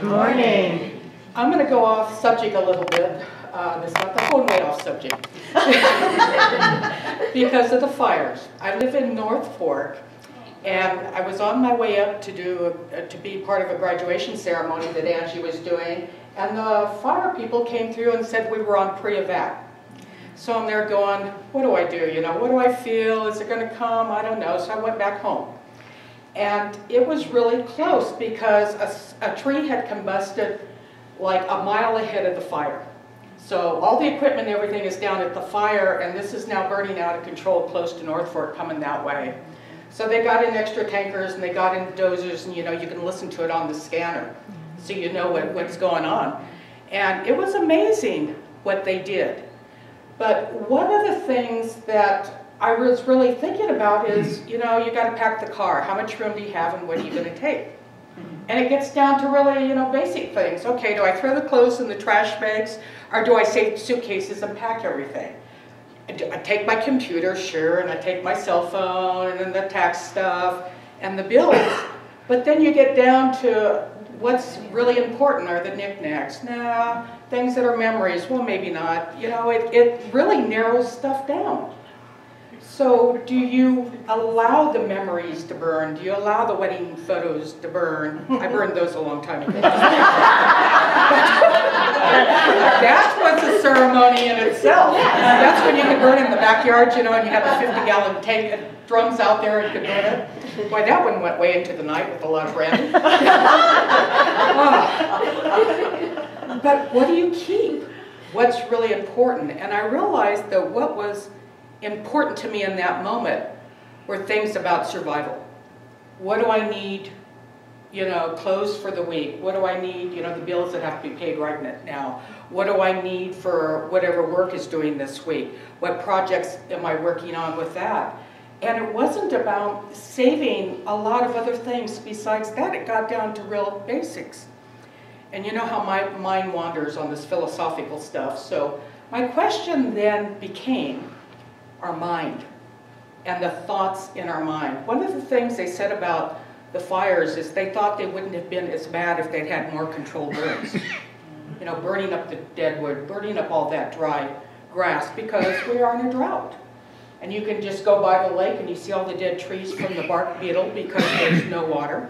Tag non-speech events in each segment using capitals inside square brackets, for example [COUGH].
Good morning. I'm going to go off subject a little bit. Uh, it's not the whole way off subject. [LAUGHS] because of the fires. I live in North Fork, and I was on my way up to do a, to be part of a graduation ceremony that Angie was doing, and the fire people came through and said we were on pre-evac. So I'm there going, what do I do? You know, what do I feel? Is it going to come? I don't know. So I went back home. And it was really close because a, a tree had combusted like a mile ahead of the fire. So all the equipment and everything is down at the fire, and this is now burning out of control close to North Fork coming that way. So they got in extra tankers and they got in dozers, and you know, you can listen to it on the scanner, mm-hmm. so you know what, what's going on. And it was amazing what they did. But one of the things that I was really thinking about is, you know, you got to pack the car. How much room do you have and what are you going to take? And it gets down to really, you know, basic things. Okay, do I throw the clothes in the trash bags or do I save suitcases and pack everything? I take my computer, sure, and I take my cell phone and then the tax stuff and the bills. But then you get down to what's really important are the knickknacks. Nah, things that are memories, well, maybe not. You know, it, it really narrows stuff down. So do you allow the memories to burn? Do you allow the wedding photos to burn? I burned those a long time ago. [LAUGHS] that was a ceremony in itself. That's when you could burn in the backyard, you know, and you have a 50 gallon tank of drums out there and could burn it. Boy, that one went way into the night with a lot of brandy. [LAUGHS] but what do you keep? What's really important? And I realized that what was important to me in that moment were things about survival. What do I need, you know, clothes for the week? What do I need, you know, the bills that have to be paid right now? What do I need for whatever work is doing this week? What projects am I working on with that? And it wasn't about saving a lot of other things besides that. It got down to real basics. And you know how my mind wanders on this philosophical stuff. So my question then became, our mind and the thoughts in our mind. One of the things they said about the fires is they thought they wouldn't have been as bad if they'd had more controlled burns. [LAUGHS] you know, burning up the dead wood, burning up all that dry grass because we are in a drought. And you can just go by the lake and you see all the dead trees from the bark beetle because there's no water.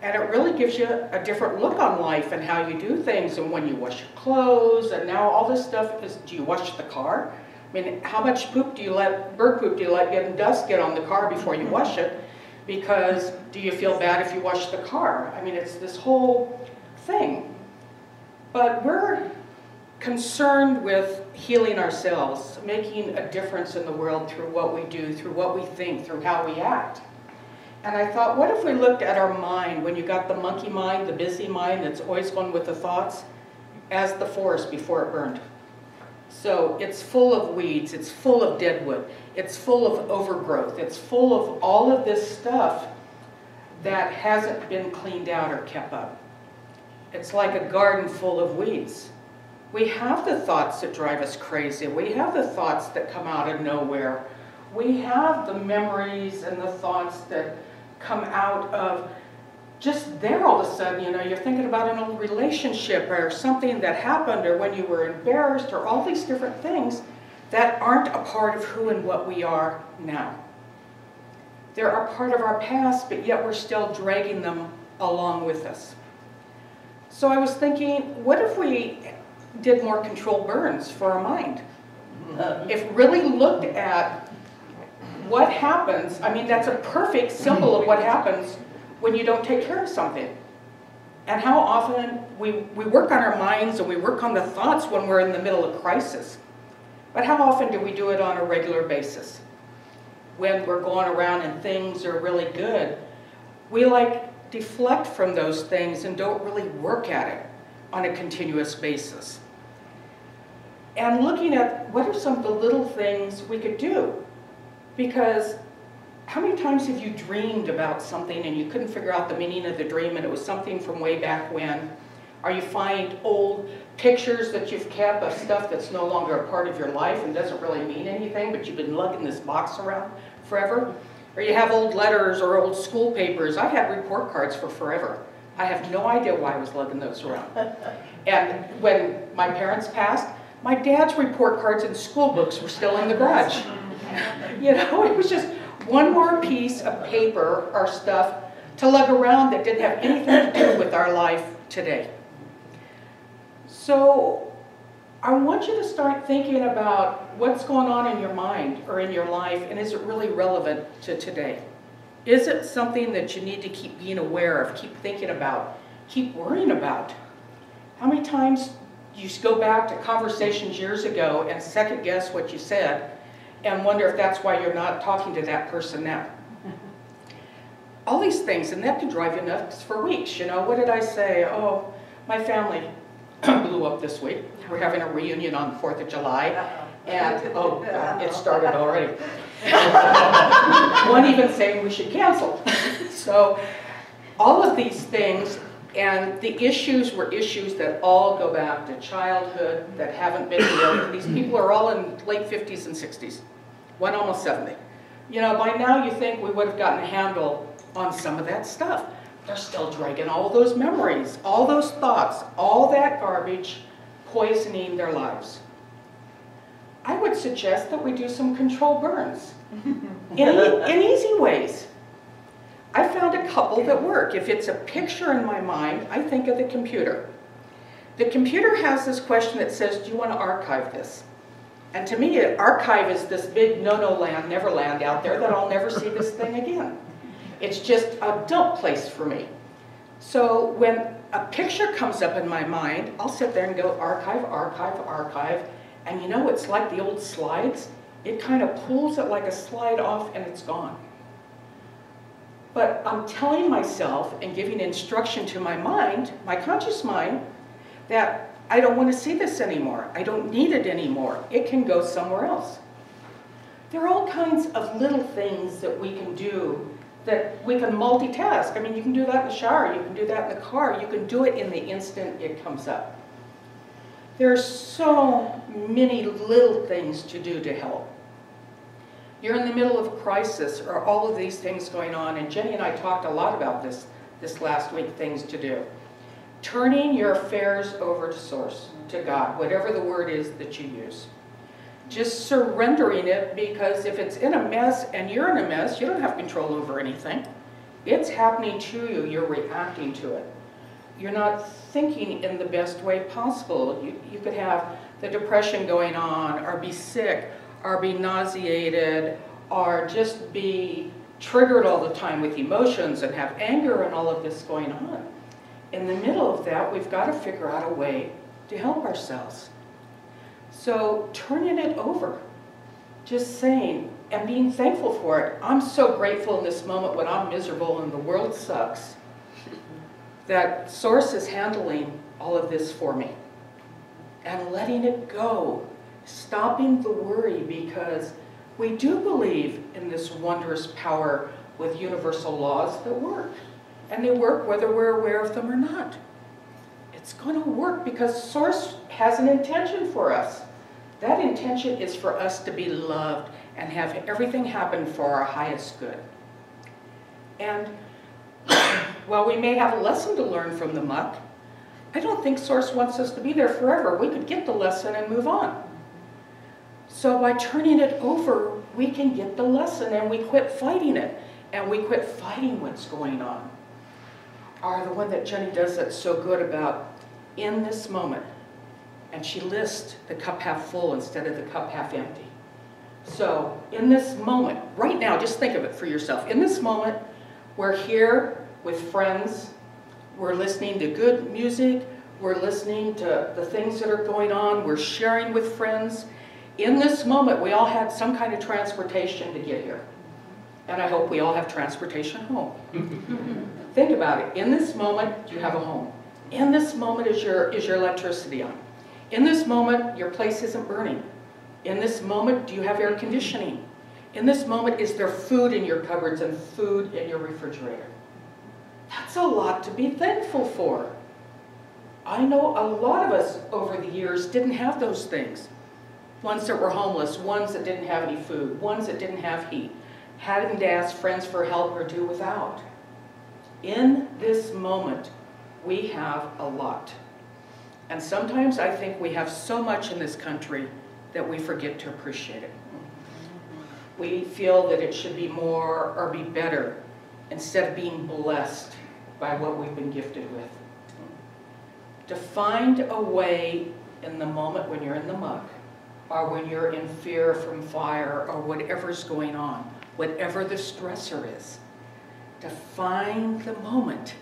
And it really gives you a different look on life and how you do things and when you wash your clothes and now all this stuff is, do you wash the car? I mean, how much poop do you let, bird poop do you let get dust get on the car before you wash it? Because do you feel bad if you wash the car? I mean, it's this whole thing. But we're concerned with healing ourselves, making a difference in the world through what we do, through what we think, through how we act. And I thought, what if we looked at our mind, when you got the monkey mind, the busy mind that's always going with the thoughts, as the forest before it burned. So it's full of weeds, it's full of deadwood, it's full of overgrowth, it's full of all of this stuff that hasn't been cleaned out or kept up. It's like a garden full of weeds. We have the thoughts that drive us crazy. We have the thoughts that come out of nowhere. We have the memories and the thoughts that come out of just there all of a sudden, you know, you're thinking about an old relationship or something that happened or when you were embarrassed or all these different things that aren't a part of who and what we are now. They're a part of our past, but yet we're still dragging them along with us. So I was thinking, what if we did more controlled burns for our mind? Mm-hmm. If really looked at what happens, I mean, that's a perfect symbol of what happens when you don't take care of something. And how often we, we work on our minds and we work on the thoughts when we're in the middle of crisis. But how often do we do it on a regular basis? When we're going around and things are really good, we like deflect from those things and don't really work at it on a continuous basis. And looking at what are some of the little things we could do? Because how many times have you dreamed about something and you couldn't figure out the meaning of the dream and it was something from way back when? Or you find old pictures that you've kept of stuff that's no longer a part of your life and doesn't really mean anything, but you've been lugging this box around forever? Or you have old letters or old school papers. I've had report cards for forever. I have no idea why I was lugging those around. [LAUGHS] And when my parents passed, my dad's report cards and school books were still in the garage. [LAUGHS] You know, it was just one more piece of paper or stuff to lug around that didn't have anything to do with our life today. So I want you to start thinking about what's going on in your mind or in your life and is it really relevant to today? Is it something that you need to keep being aware of, keep thinking about, keep worrying about? How many times you go back to conversations years ago and second guess what you said and wonder if that's why you're not talking to that person now? [LAUGHS] All these things, and that can drive you nuts for weeks. You know, what did I say? Oh, my family [CLEARS THROAT] blew up this week. We're having a reunion on the 4th of July. And, oh, it started [LAUGHS] already. [LAUGHS] One even saying we should cancel. so all of these things and the issues were issues that all go back to childhood that haven't been healed. These people are all in late 50s and 60s, one almost 70. You know, by now you think we would have gotten a handle on some of that stuff. They're still dragging all those memories, all those thoughts, all that garbage, poisoning their lives. I would suggest that we do some control burns [LAUGHS] in, in easy ways. I found a couple that work. If it's a picture in my mind, I think of the computer. The computer has this question that says, do you want to archive this? And to me, archive is this big no-no land, never land out there that I'll never see this thing again. It's just a dump place for me. So when a picture comes up in my mind, I'll sit there and go archive, archive, archive, and you know, it's like the old slides. It kind of pulls it like a slide off and it's gone. But I'm telling myself and giving instruction to my mind, my conscious mind, that I don't want to see this anymore. I don't need it anymore. It can go somewhere else. There are all kinds of little things that we can do that we can multitask. I mean, you can do that in the shower, you can do that in the car, you can do it in the instant it comes up. There are so many little things to do to help. You're in the middle of crisis or all of these things going on, and Jenny and I talked a lot about this this last week, things to do. Turning your affairs over to Source, to God, whatever the word is that you use. Just surrendering it because if it's in a mess and you're in a mess, you don't have control over anything. It's happening to you, you're reacting to it you're not thinking in the best way possible. You, you could have the depression going on, or be sick, or be nauseated, or just be triggered all the time with emotions and have anger and all of this going on. In the middle of that, we've got to figure out a way to help ourselves. So turning it over, just saying, and being thankful for it. I'm so grateful in this moment when I'm miserable and the world sucks that Source is handling all of this for me and letting it go, stopping the worry because we do believe in this wondrous power with universal laws that work. And they work whether we're aware of them or not. It's going to work because Source has an intention for us. That intention is for us to be loved and have everything happen for our highest good. And [COUGHS] while we may have a lesson to learn from the muck, I don't think Source wants us to be there forever. We could get the lesson and move on. So by turning it over, we can get the lesson and we quit fighting it. And we quit fighting what's going on. Or the one that Jenny does that's so good about, in this moment. And she lists the cup half full instead of the cup half empty. So in this moment, right now, just think of it for yourself. In this moment, we're here with friends. We're listening to good music. We're listening to the things that are going on. We're sharing with friends. In this moment, we all had some kind of transportation to get here. And I hope we all have transportation home. [LAUGHS] Think about it. In this moment, you have a home. In this moment is your, is your electricity on. In this moment, your place isn't burning. In this moment, do you have air conditioning? In this moment, is there food in your cupboards and food in your refrigerator? That's a lot to be thankful for. I know a lot of us over the years didn't have those things. Ones that were homeless, ones that didn't have any food, ones that didn't have heat, having to ask friends for help or do without. In this moment, We have a lot. And sometimes I think we have so much in this country that we forget to appreciate it. We feel that it should be more or be better instead of being blessed by what we've been gifted with. To find a way in the moment when you're in the muck, or when you're in fear from fire, or whatever's going on, whatever the stressor is, to find the moment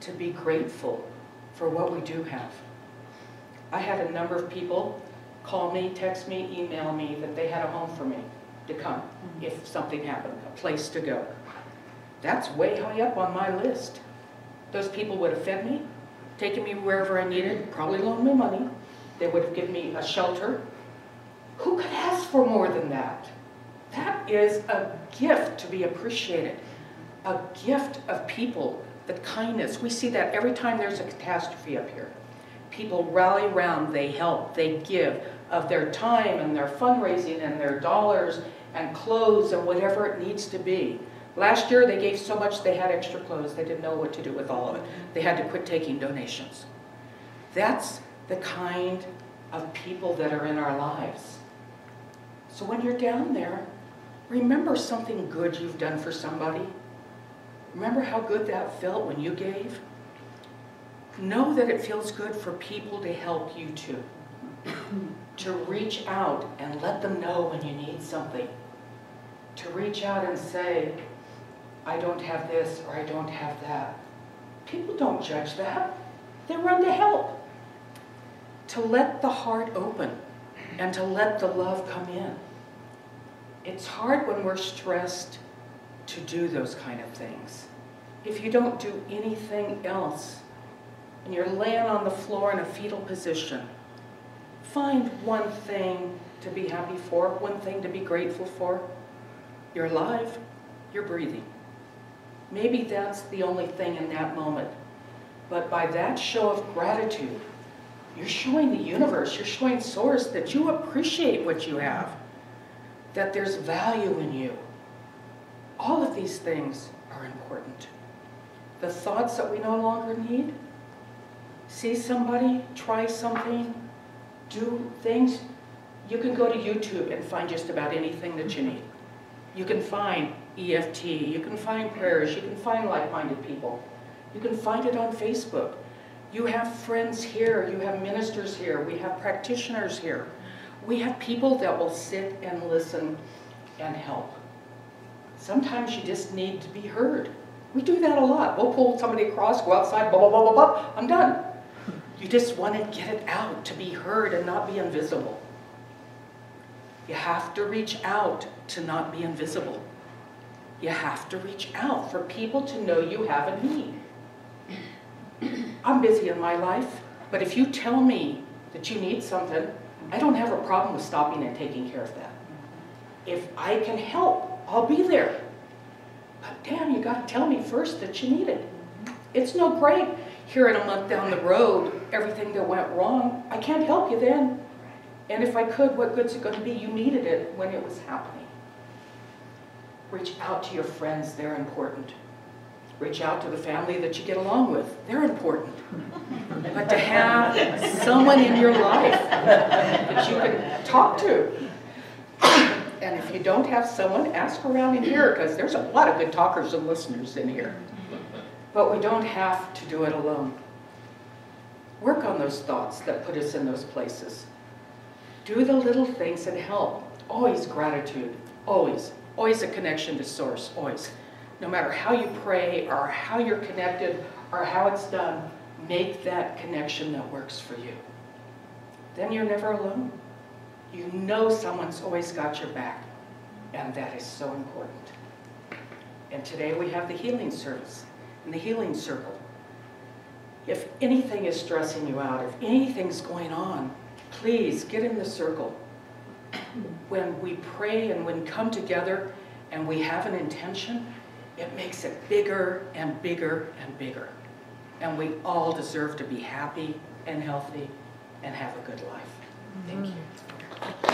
to be grateful for what we do have. I had a number of people call me, text me, email me that they had a home for me to come mm-hmm. if something happened, a place to go. That's way high up on my list. Those people would have fed me, taken me wherever I needed, probably loaned me money. They would have given me a shelter. Who could ask for more than that? That is a gift to be appreciated, a gift of people, the kindness. We see that every time there's a catastrophe up here. People rally around, they help, they give of their time and their fundraising and their dollars and clothes and whatever it needs to be. Last year, they gave so much they had extra clothes, they didn't know what to do with all of it. They had to quit taking donations. That's the kind of people that are in our lives. So when you're down there, remember something good you've done for somebody. Remember how good that felt when you gave? Know that it feels good for people to help you too. to reach out and let them know when you need something. To reach out and say, I don't have this or I don't have that. People don't judge that. They run to help. To let the heart open and to let the love come in. It's hard when we're stressed to do those kind of things. If you don't do anything else and you're laying on the floor in a fetal position, find one thing to be happy for, one thing to be grateful for. You're alive, you're breathing. Maybe that's the only thing in that moment. But by that show of gratitude, you're showing the universe, you're showing Source that you appreciate what you have, that there's value in you. All of these things are important. The thoughts that we no longer need, see somebody, try something, do things. You can go to YouTube and find just about anything that you need. You can find EFT, you can find prayers, you can find like-minded people. You can find it on Facebook. You have friends here, you have ministers here, we have practitioners here. We have people that will sit and listen and help. Sometimes you just need to be heard. We do that a lot. We'll pull somebody across, go outside, blah, blah, blah, blah, blah, I'm done. You just want to get it out, to be heard and not be invisible. You have to reach out to not be invisible. You have to reach out for people to know you have a need. I'm busy in my life, but if you tell me that you need something, I don't have a problem with stopping and taking care of that. If I can help, I'll be there. But damn, you got to tell me first that you need it. It's no great hearing a month down the road everything that went wrong. I can't help you then. And if I could, what good's it going to be? You needed it when it was happening. Reach out to your friends, they're important. Reach out to the family that you get along with, they're important. but to have someone in your life that you can talk to. And if you don't have someone, ask around in here, because there's a lot of good talkers and listeners in here. But we don't have to do it alone. Work on those thoughts that put us in those places. Do the little things that help. Always gratitude, always. Always a connection to source, always. No matter how you pray or how you're connected or how it's done, make that connection that works for you. Then you're never alone. You know someone's always got your back, and that is so important. And today we have the healing service and the healing circle. If anything is stressing you out, if anything's going on, please get in the circle. When we pray and when we come together and we have an intention, it makes it bigger and bigger and bigger. And we all deserve to be happy and healthy and have a good life. Thank you. Mm-hmm.